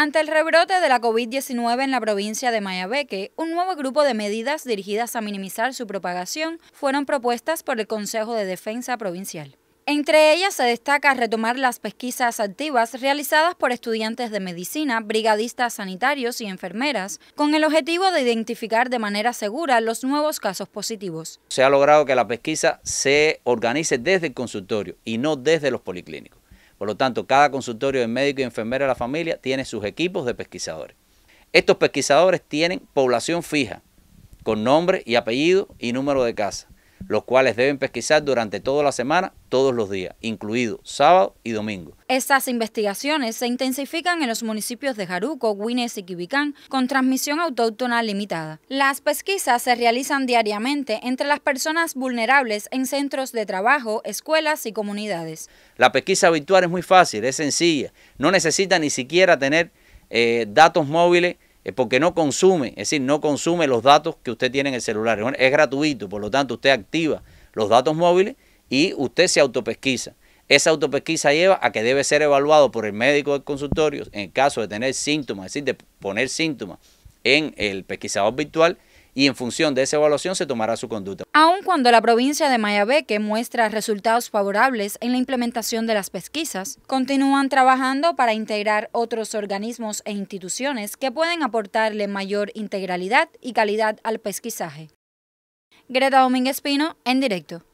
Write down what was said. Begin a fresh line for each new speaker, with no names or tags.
Ante el rebrote de la COVID-19 en la provincia de Mayabeque, un nuevo grupo de medidas dirigidas a minimizar su propagación fueron propuestas por el Consejo de Defensa Provincial. Entre ellas se destaca retomar las pesquisas activas realizadas por estudiantes de medicina, brigadistas sanitarios y enfermeras, con el objetivo de identificar de manera segura los nuevos casos positivos.
Se ha logrado que la pesquisa se organice desde el consultorio y no desde los policlínicos. Por lo tanto, cada consultorio de médico y enfermera de la familia tiene sus equipos de pesquisadores. Estos pesquisadores tienen población fija, con nombre y apellido y número de casa, los cuales deben pesquisar durante toda la semana, todos los días, incluido sábado y domingo.
Estas investigaciones se intensifican en los municipios de Jaruco, Guines y Quibicán con transmisión autóctona limitada. Las pesquisas se realizan diariamente entre las personas vulnerables en centros de trabajo, escuelas y comunidades.
La pesquisa virtual es muy fácil, es sencilla, no necesita ni siquiera tener eh, datos móviles porque no consume, es decir, no consume los datos que usted tiene en el celular. Es gratuito, por lo tanto usted activa los datos móviles y usted se autopesquisa. Esa autopesquisa lleva a que debe ser evaluado por el médico del consultorio en caso de tener síntomas, es decir, de poner síntomas en el pesquisador virtual y en función de esa evaluación se tomará su conducta.
Aun cuando la provincia de Mayabeque muestra resultados favorables en la implementación de las pesquisas, continúan trabajando para integrar otros organismos e instituciones que pueden aportarle mayor integralidad y calidad al pesquisaje. Greta Domínguez Pino, en directo.